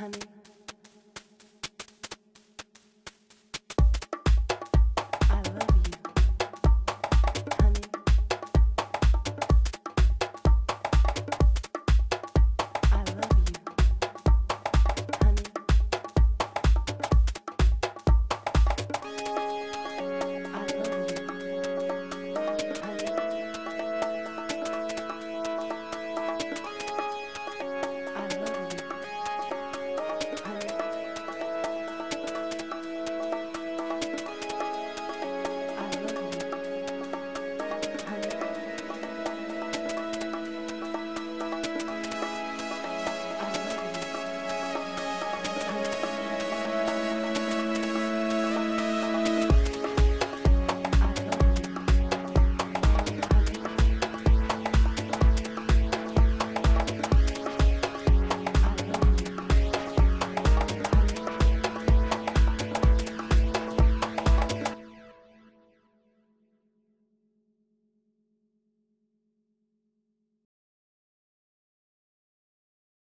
honey.